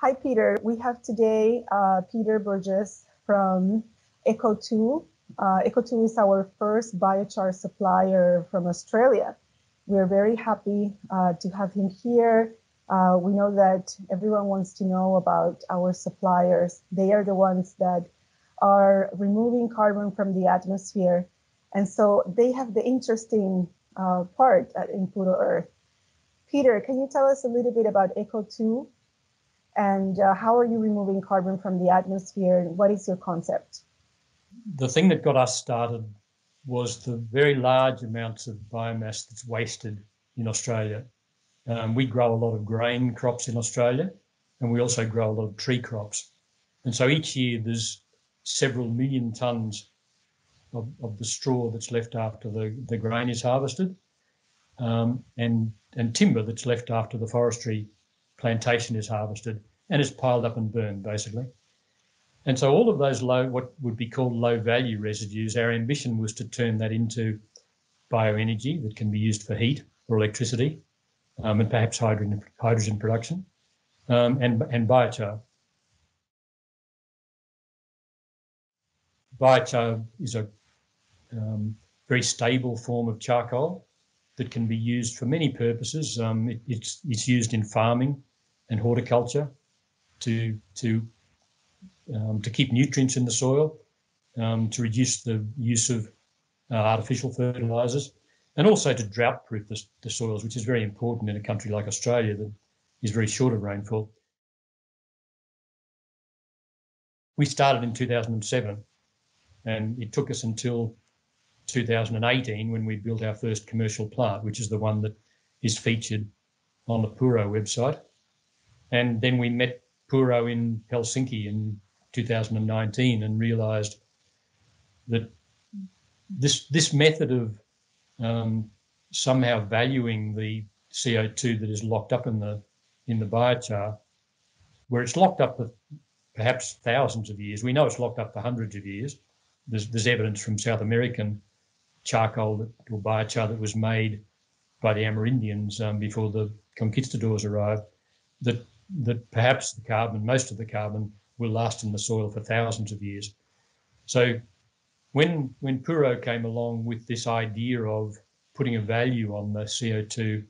Hi, Peter. We have today uh, Peter Burgess from ECHO2. Uh, ECHO2 is our first biochar supplier from Australia. We're very happy uh, to have him here. Uh, we know that everyone wants to know about our suppliers. They are the ones that are removing carbon from the atmosphere. And so they have the interesting uh, part in Puro Earth. Peter, can you tell us a little bit about ECHO2 and uh, how are you removing carbon from the atmosphere? And what is your concept? The thing that got us started was the very large amounts of biomass that's wasted in Australia. Um, we grow a lot of grain crops in Australia and we also grow a lot of tree crops. And so each year there's several million tonnes of, of the straw that's left after the, the grain is harvested um, and, and timber that's left after the forestry plantation is harvested and is piled up and burned basically. And so all of those low, what would be called low value residues, our ambition was to turn that into bioenergy that can be used for heat or electricity um, and perhaps hydrogen, hydrogen production um, and, and biochar. Biochar is a um, very stable form of charcoal that can be used for many purposes. Um, it, it's, it's used in farming and horticulture to, to, um, to keep nutrients in the soil, um, to reduce the use of uh, artificial fertilizers, and also to drought proof the, the soils, which is very important in a country like Australia that is very short of rainfall. We started in 2007 and it took us until 2018 when we built our first commercial plant, which is the one that is featured on the Puro website. And then we met Puro in Helsinki in 2019 and realized that this this method of um, somehow valuing the CO2 that is locked up in the in the biochar, where it's locked up for perhaps thousands of years. We know it's locked up for hundreds of years, there's, there's evidence from South American charcoal that, or biochar that was made by the Amerindians um, before the conquistadors arrived, that that perhaps the carbon, most of the carbon, will last in the soil for thousands of years. So when when Puro came along with this idea of putting a value on the CO2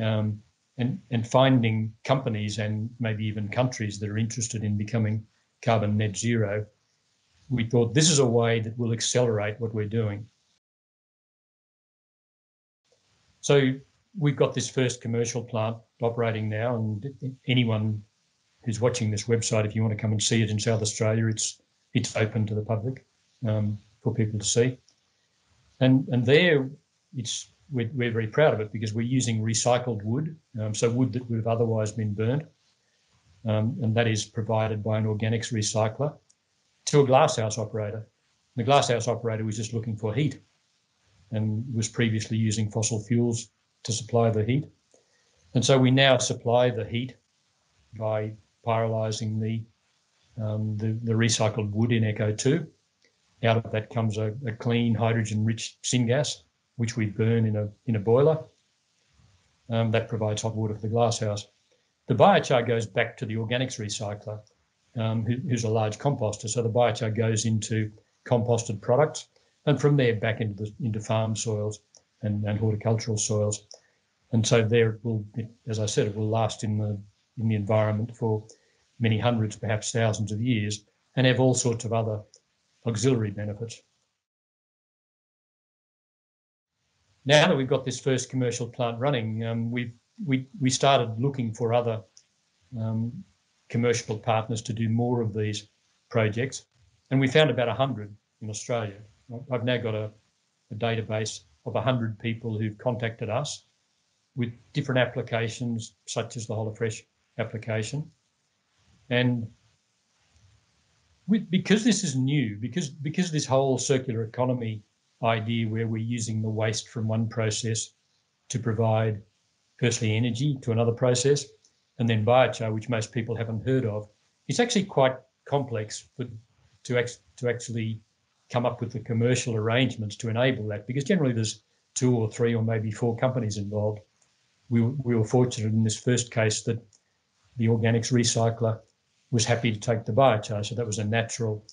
um, and and finding companies and maybe even countries that are interested in becoming carbon net zero, we thought this is a way that will accelerate what we're doing. So we've got this first commercial plant operating now, and anyone who's watching this website, if you want to come and see it in South Australia, it's it's open to the public um, for people to see. And and there, it's we're, we're very proud of it because we're using recycled wood, um, so wood that would have otherwise been burned, um, and that is provided by an organics recycler to a glasshouse operator. The glasshouse operator was just looking for heat and was previously using fossil fuels to supply the heat. And so we now supply the heat by pyrolyzing the, um, the, the, recycled wood in ECHO2. Out of that comes a, a clean hydrogen-rich syngas, which we burn in a, in a boiler. Um, that provides hot water for the glasshouse. The biochar goes back to the organics recycler um, who, who's a large composter. So the biochar goes into composted products and from there back into the into farm soils and, and horticultural soils. And so there it will, as I said, it will last in the in the environment for many hundreds, perhaps thousands of years, and have all sorts of other auxiliary benefits. Now that we've got this first commercial plant running, um, we we we started looking for other um, commercial partners to do more of these projects. And we found about 100 in Australia. I've now got a, a database of 100 people who've contacted us with different applications, such as the Holla-Fresh application. And with, because this is new, because, because this whole circular economy idea where we're using the waste from one process to provide firstly energy to another process, and then biochar, which most people haven't heard of, it's actually quite complex but to, to actually come up with the commercial arrangements to enable that because generally there's two or three or maybe four companies involved. We, we were fortunate in this first case that the organics recycler was happy to take the biochar. So that was a natural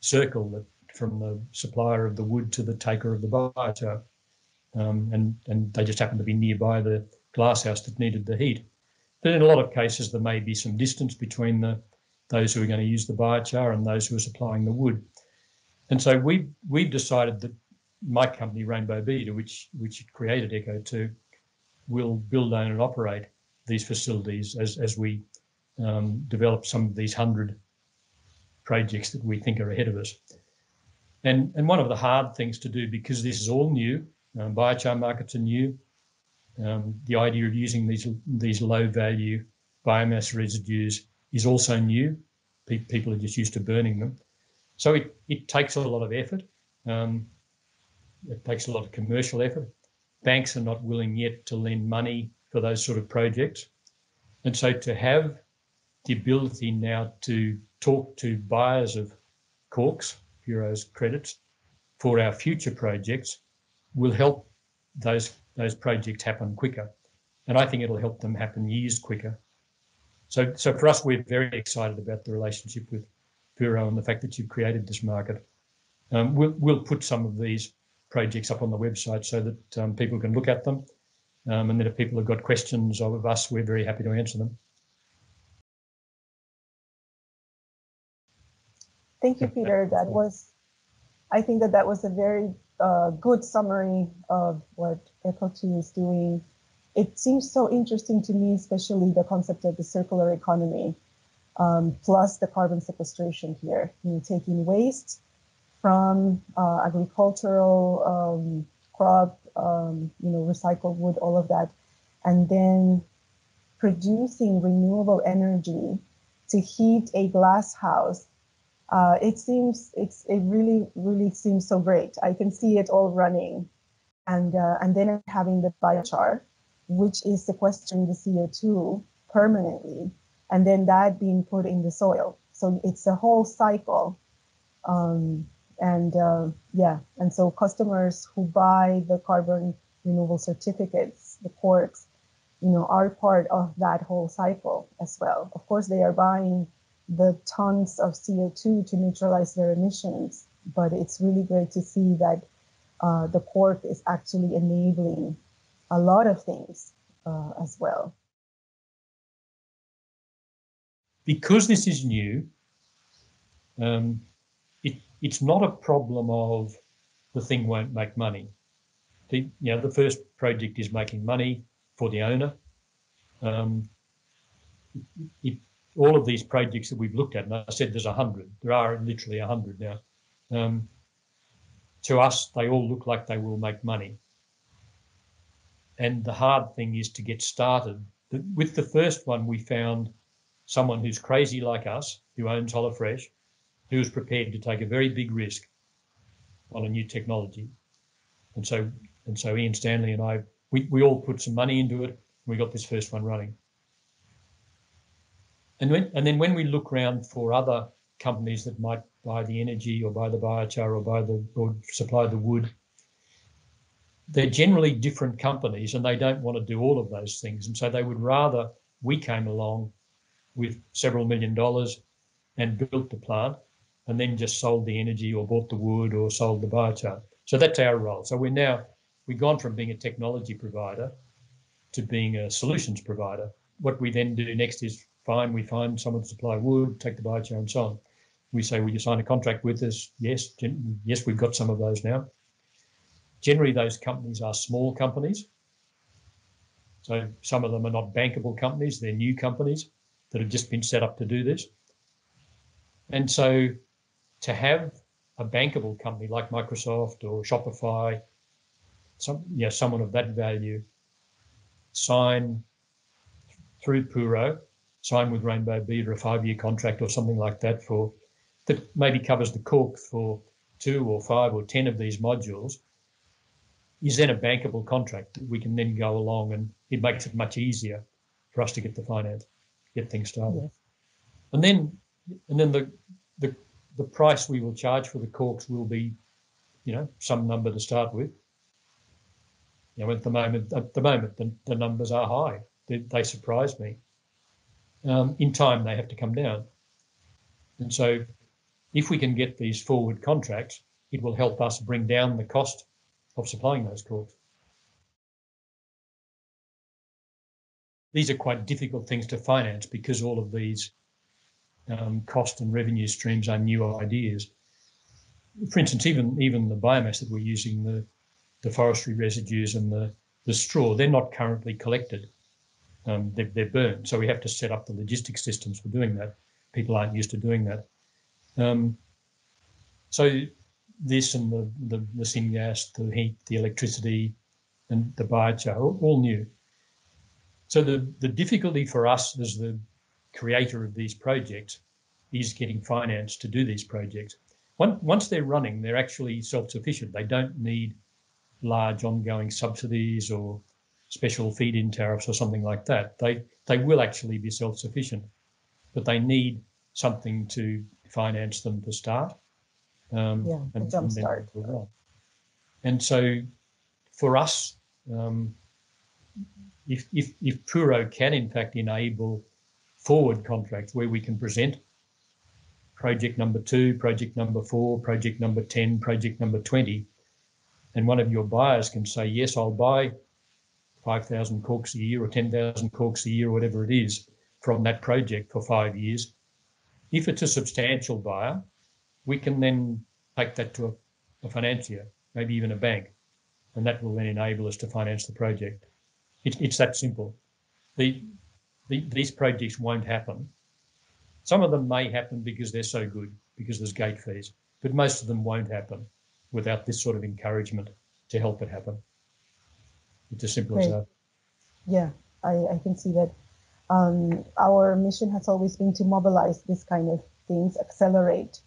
circle that from the supplier of the wood to the taker of the biochar. Um, and, and they just happened to be nearby the glasshouse that needed the heat. But in a lot of cases, there may be some distance between the those who are going to use the biochar and those who are supplying the wood. And so we we've decided that my company, Rainbow Bee Eater, which which created ECHO2, will build, own, and operate these facilities as as we um, develop some of these hundred projects that we think are ahead of us. And and one of the hard things to do because this is all new, um, biochar markets are new. Um, the idea of using these these low value biomass residues is also new. Pe- people are just used to burning them, so it it takes a lot of effort. Um, it takes a lot of commercial effort. Banks are not willing yet to lend money for those sort of projects, and so to have the ability now to talk to buyers of CORCs, bureaus, credits, for our future projects will help those those projects happen quicker. And I think it'll help them happen years quicker. So, so for us, we're very excited about the relationship with Puro and the fact that you've created this market. Um, we'll, we'll put some of these projects up on the website so that um, people can look at them. Um, and then if people have got questions of us, we're very happy to answer them. Thank you, Peter. That was, I think that that was a very uh, good summary of what ECHO2 is doing. It seems so interesting to me, especially the concept of the circular economy, um, plus the carbon sequestration here. You know, taking waste from uh, agricultural um, crop, um, you know, recycled wood, all of that, and then producing renewable energy to heat a glass house uh, it seems it's it really really seems so great. I can see it all running, and uh, and then having the biochar, which is sequestering the CO2 permanently, and then that being put in the soil. So it's a whole cycle, um, and uh, yeah, and so customers who buy the carbon renewable certificates, the CORCs, you know, are part of that whole cycle as well. Of course, they are buying the tons of CO2 to neutralize their emissions. But it's really great to see that uh, the CORC is actually enabling a lot of things uh, as well. Because this is new, um, it, it's not a problem of the thing won't make money. The, you know, the first project is making money for the owner. Um, it, all of these projects that we've looked at, and I said there's a hundred. There are literally a hundred now. Um, to us, they all look like they will make money. And the hard thing is to get started. With the first one, we found someone who's crazy like us, who owns Holla-Fresh, who is prepared to take a very big risk on a new technology. And so, and so Ian Stanley and I, we, we all put some money into it. We got this first one running. And, when, and then when we look around for other companies that might buy the energy or buy the biochar or buy the or supply the wood, they're generally different companies and they don't want to do all of those things. And so they would rather we came along with several million dollars and built the plant and then just sold the energy or bought the wood or sold the biochar. So that's our role. So we're now we've gone from being a technology provider to being a solutions provider. What we then do next is fine, we find someone to supply wood, take the biochar and so on. We say, will you sign a contract with us? Yes, yes, we've got some of those now. Generally, those companies are small companies. So some of them are not bankable companies, they're new companies that have just been set up to do this. And so to have a bankable company like Microsoft or Shopify, some yeah, someone of that value, sign through Puro sign with Rainbow Bee Eater a five-year contract or something like that for that maybe covers the CORC for two or five or ten of these modules is then a bankable contract that we can then go along and it makes it much easier for us to get the finance, get things started. Yes. And then and then the the the price we will charge for the CORCs will be, you know, some number to start with. You know, at the moment at the moment the, the numbers are high. They, they surprise me. um, in time they have to come down. And so if we can get these forward contracts, it will help us bring down the cost of supplying those CORCs. These are quite difficult things to finance because all of these um, cost and revenue streams are new ideas. For instance, even even the biomass that we're using, the the forestry residues and the the straw, they're not currently collected. Um, they're, they're burned. So we have to set up the logistics systems for doing that. People aren't used to doing that. Um, so this and the, the, the syngas, the heat, the electricity, and the biochar, all, all new. So the, the difficulty for us as the creator of these projects is getting finance to do these projects. Once they're running, they're actually self-sufficient. They don't need large ongoing subsidies or special feed-in tariffs or something like that. They they will actually be self-sufficient, but they need something to finance them to start. Um, yeah, and, jump and. And so, for us, um, if, if if Puro can in fact enable forward contracts where we can present project number two, project number four, project number 10, project number 20, and one of your buyers can say, yes, I'll buy 5,000 CORCs a year or 10,000 CORCs a year or whatever it is from that project for five years. If it's a substantial buyer, we can then take that to a, a financier, maybe even a bank, and that will then enable us to finance the project. It, it's that simple. The, the, these projects won't happen. Some of them may happen because they're so good, because there's gate fees, but most of them won't happen without this sort of encouragement to help it happen. It's as simple Great. as that. Yeah, I, I can see that. Um, our mission has always been to mobilize this kind of things, accelerate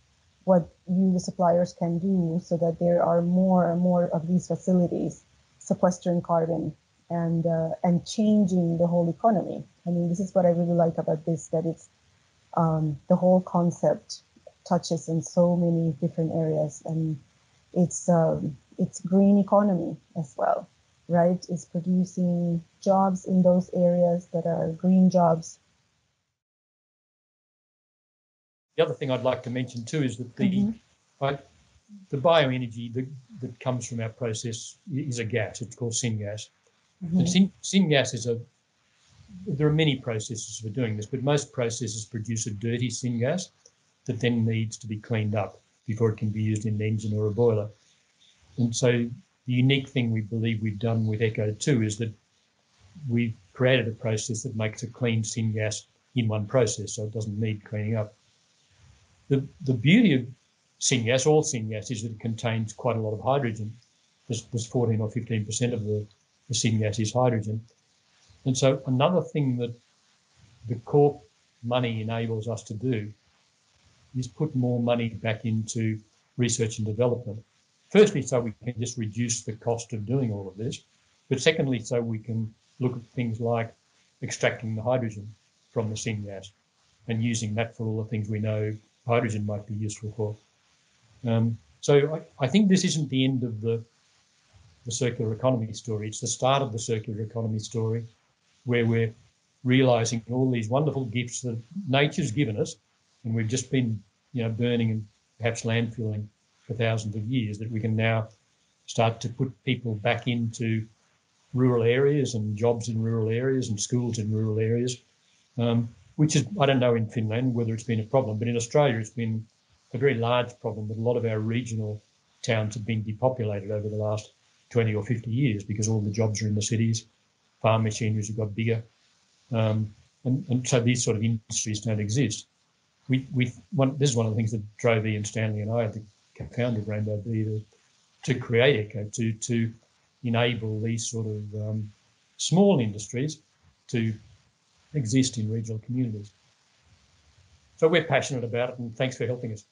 what you, the suppliers, can do so that there are more and more of these facilities sequestering carbon and uh, and changing the whole economy. I mean, this is what I really like about this that it's um, the whole concept touches in so many different areas and it's um, it's green economy as well, right? It's producing jobs in those areas that are green jobs. The other thing I'd like to mention too is that the mm-hmm. the bioenergy that, that comes from our process is a gas. It's called syngas. Mm-hmm. And syn, syngas is a there are many processes for doing this, but most processes produce a dirty syngas that then needs to be cleaned up before it can be used in an engine or a boiler. And so the unique thing we believe we've done with ECHO2 is that we've created a process that makes a clean syngas in one process, so it doesn't need cleaning up. The, the beauty of syngas, all syngas, is that it contains quite a lot of hydrogen. There's, there's 14 or 15% of the, the syngas is hydrogen. And so another thing that the CORC money enables us to do is put more money back into research and development. Firstly, so we can just reduce the cost of doing all of this, but secondly, so we can look at things like extracting the hydrogen from the syngas and using that for all the things we know hydrogen might be useful for. Um, so I, I, think this isn't the end of the, the circular economy story. It's the start of the circular economy story where we're realizing all these wonderful gifts that nature's given us and we've just been, you know, burning and perhaps landfilling for thousands of years, that we can now start to put people back into rural areas and jobs in rural areas and schools in rural areas, um, which is, I don't know in Finland whether it's been a problem, but in Australia it's been a very large problem that a lot of our regional towns have been depopulated over the last 20 or 50 years because all the jobs are in the cities, farm machineries have got bigger, um, and, and so these sort of industries don't exist we, we one, this is one of the things that drove Ian Stanley and I, the co-founder of Rainbow Bee, to, to create Echo, to, to enable these sort of um, small industries to exist in regional communities. So we're passionate about it and thanks for helping us.